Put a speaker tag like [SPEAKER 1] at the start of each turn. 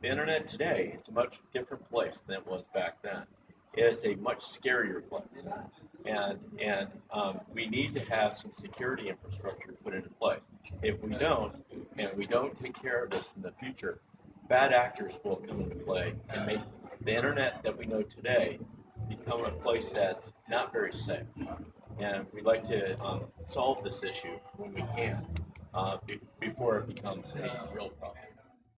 [SPEAKER 1] the internet today is a much different place than it was back then. It is a much scarier place, and and um, we need to have some security infrastructure put into place. If we don't, and we don't take care of this in the future, bad actors will come into play and make the internet that we know today become a place that's not very safe. And we'd like to um, solve this issue when we can uh, be- before it becomes a real problem.